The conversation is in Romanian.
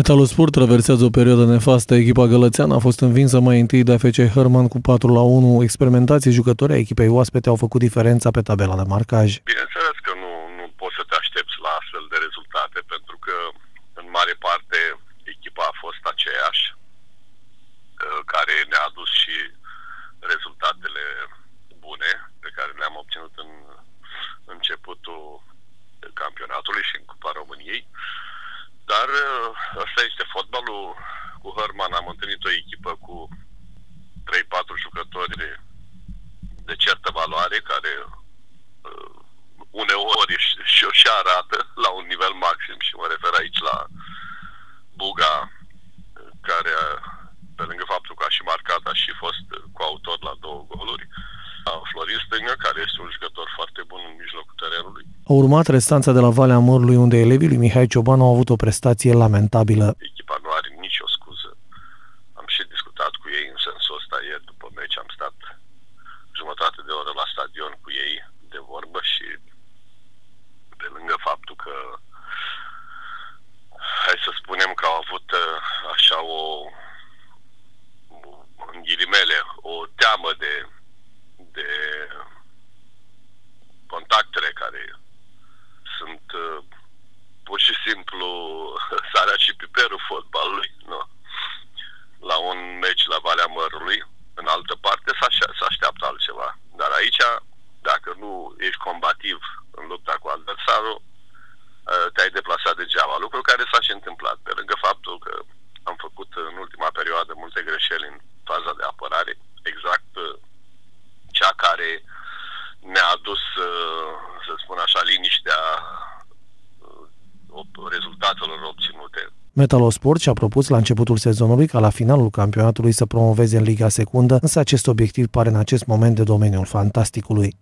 Metalosport traversează o perioadă nefastă. Echipa gălățeană a fost învinsă mai întâi de AFC Herman cu 4 la 1. Experimentații jucători ai echipei oaspete au făcut diferența pe tabela de marcaj. Bineînțeles că nu, nu poți să te aștepți la astfel de rezultate, pentru că în mare parte echipa a fost aceeași, uh, care ne-a adus și rezultatele bune pe care le-am obținut în începutul campionatului și în Cupa României. Dar ăsta uh, este fotbalul. Cu Herman am întâlnit o echipă cu 3-4 jucători de, de certă valoare care uh, uneori și o și arată la un nivel maxim și mă refer aici la Buga care pe lângă faptul că a și marcat a și fost coautor la două goluri Florin Stângă, care este un jucător foarte bun în mijlocul terenului. A urmat restanța de la Valea Mărului, unde elevii lui Mihai Cioban au avut o prestație lamentabilă. Echipa nu are nicio scuză. Am și discutat cu ei în sensul ăsta ieri după meci. Am stat jumătate de oră la stadion cu ei de vorbă și pe lângă faptul că hai să spunem că au avut uh, așa o în ghilimele, o teamă de de contactele care sunt uh, pur și simplu sarea și piperul fotbalului, nu? La un meci la Valea Mărului, în altă parte se așteaptă altceva. Dar aici, dacă nu ești combativ în lupta cu adversarul, uh, te-ai deplasat degeaba. Lucru care s-a și întâmplat. Pe lângă faptul că am făcut în ultima perioadă multe greșeli în faza de apărare, exact uh, cea care ne-a adus, uh, să spun așa, liniștea uh, rezultatelor obținute. Metalosport și-a propus la începutul sezonului ca la finalul campionatului să promoveze în Liga Secundă, însă acest obiectiv pare în acest moment de domeniul fantasticului.